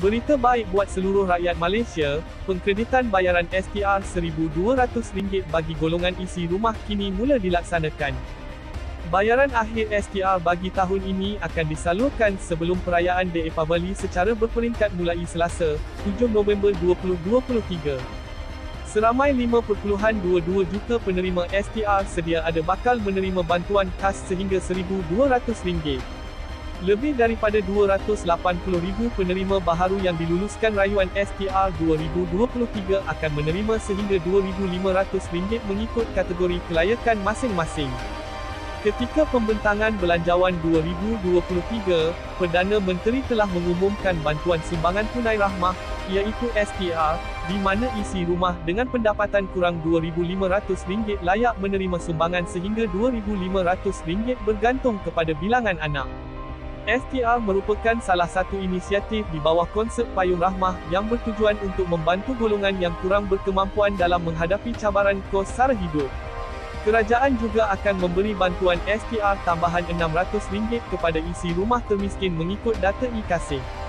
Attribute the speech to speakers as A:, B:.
A: Berita baik buat seluruh rakyat Malaysia, pengkreditan bayaran STR RM1,200 bagi golongan isi rumah kini mula dilaksanakan. Bayaran akhir STR bagi tahun ini akan disalurkan sebelum perayaan Deepavali secara berperingkat mulai Selasa, 7 November 2023. Seramai 5.22 juta penerima STR sedia ada bakal menerima bantuan khas sehingga RM1,200. Lebih daripada 280,000 penerima baharu yang diluluskan rayuan STR 2023 akan menerima sehingga RM2,500 mengikut kategori kelayakan masing-masing. Ketika pembentangan Belanjawan 2023, Perdana Menteri telah mengumumkan bantuan sumbangan tunai rahmah, iaitu STR, di mana isi rumah dengan pendapatan kurang RM2,500 layak menerima sumbangan sehingga RM2,500 bergantung kepada bilangan anak. STR merupakan salah satu inisiatif di bawah konsep Payung Rahmah yang bertujuan untuk membantu golongan yang kurang berkemampuan dalam menghadapi cabaran kos sara hidup. Kerajaan juga akan memberi bantuan STR tambahan RM600 kepada isi rumah termiskin mengikut data IKASIH.